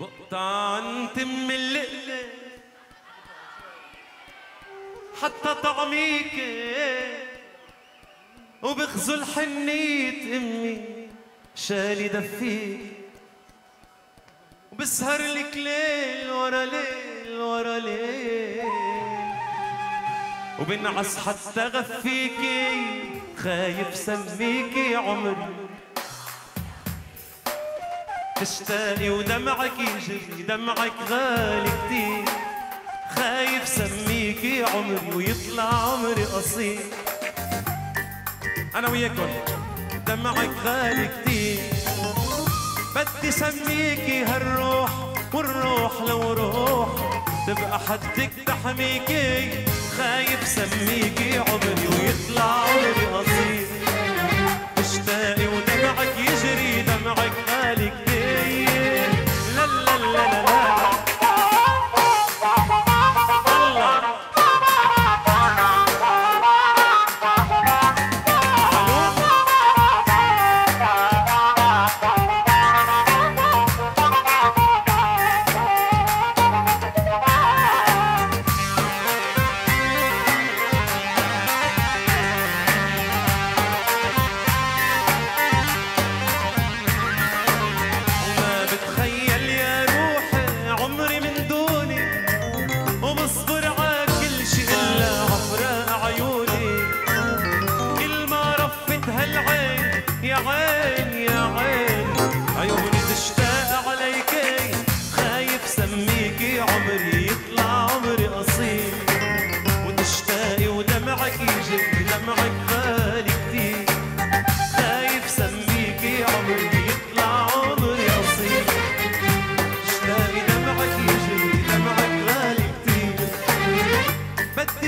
بقطع تم اللقلة حتى طعميك وبخزل حنية أمي شالي دفيك وبسهر لك ليل ورا ليل ورا ليل. وبنعس حتى غفيكي خايف سميكي عمري. تشتاقي ودمعك يجري دمعك غالي كتير. خايف سميكي عمري ويطلع عمري قصير. أنا وياكم دمعك غالي كتير. بدي سميكي هالروح والروح لو روح تبقى حدك تحميكي. خايف سميكي عمري ويطلع عمري قصير.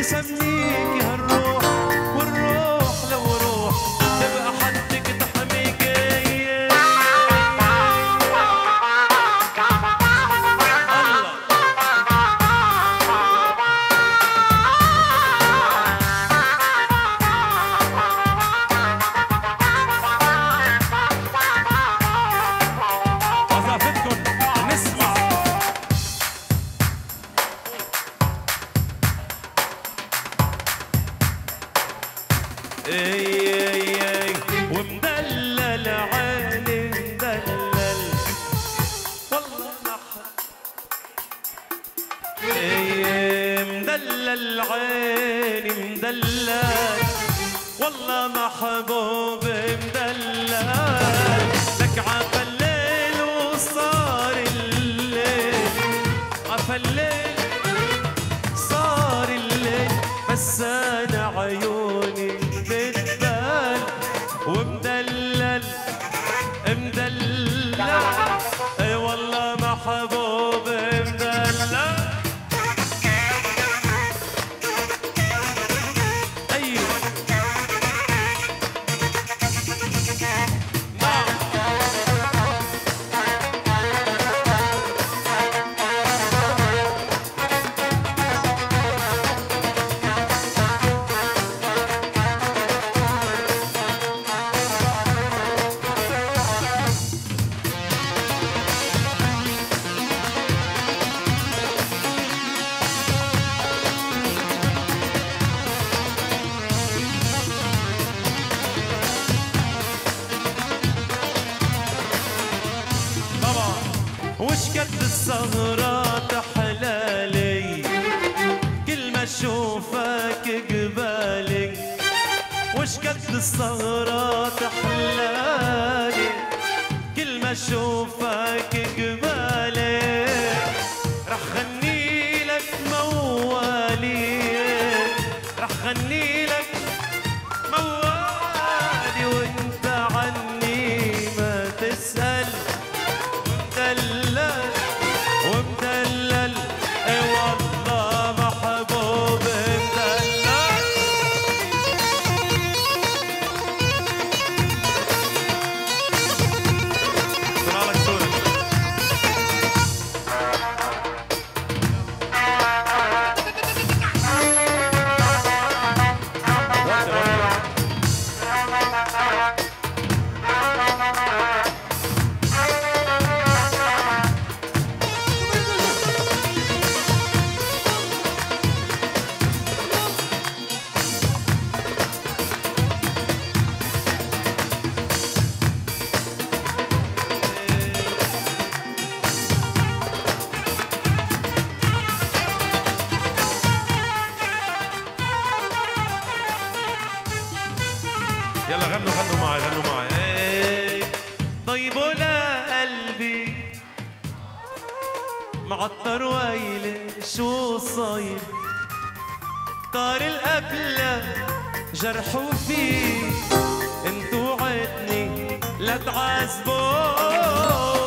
समझी कि إيه، إيه، إيه. ومدلل عيني مدلل. والله مدلل الليل صار الليل. بس أنا love. وش قد السهرة تحلالي كل ما أشوفك قبالي. وش قد تحلالي كل ما أشوفك يلا غنوا غنوا معي غنوا معي إيه. طيب ولا قلبي؟ معطر ويلي شو صاير؟ طار القبلة جرحوا فيه انتو عدني لا تعذبوا.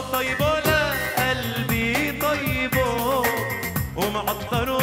طيب طيبوا لقلبي طيبوا. ومعطروا